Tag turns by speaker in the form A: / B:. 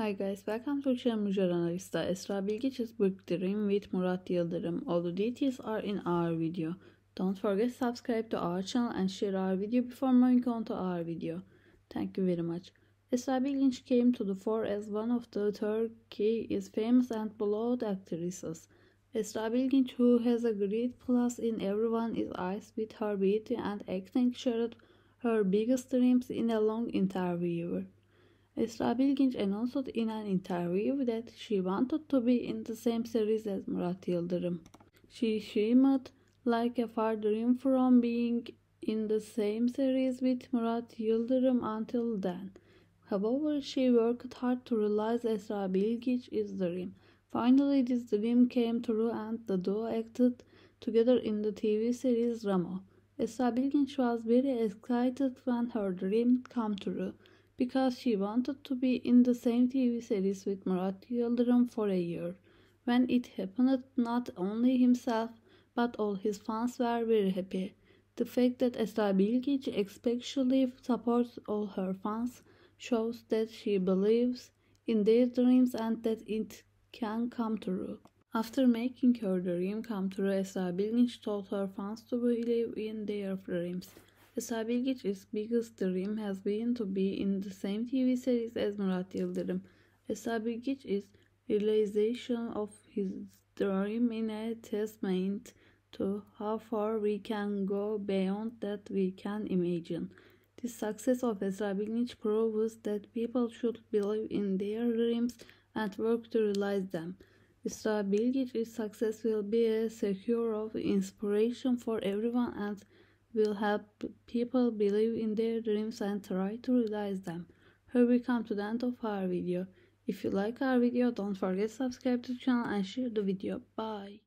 A: Hi guys, welcome to Çamurcar Analista. Esra Bilgiç's book Dream with Murat Yıldırım. All the details are in our video. Don't forget to subscribe to our channel and share our video before moving on to our video. Thank you very much. Esra Bilgiç came to the fore as one of the Turkey's famous and beloved actresses. Esra Bilgiç, who has a great place in everyone's eyes with her beauty and acting, shared her biggest dreams in a long interview. Esra Bilgiç announced in an interview that she wanted to be in the same series as Murat Yıldırım. She seemed like a far dream from being in the same series with Murat Yıldırım until then. However, she worked hard to realize Esra Bilgiç's dream. Finally, this dream came true and the duo acted together in the TV series Ramo. Esra Bilgiç was very excited when her dream came true because she wanted to be in the same TV series with Murat Yıldırım for a year. When it happened, not only himself but all his fans were very happy. The fact that Esra Bilgiç especially supports all her fans shows that she believes in their dreams and that it can come true. After making her dream come true, Esra Bilgiç told her fans to believe in their dreams. Esra biggest dream has been to be in the same TV series as Murat Yıldırım. Esra realization of his dream in a testament to how far we can go beyond that we can imagine. The success of Esra Bilgiç proves that people should believe in their dreams and work to realize them. Esra Bilgiç's success will be a secure of inspiration for everyone and will help people believe in their dreams and try to realize them. Here we come to the end of our video. If you like our video, don't forget to subscribe to the channel and share the video. Bye.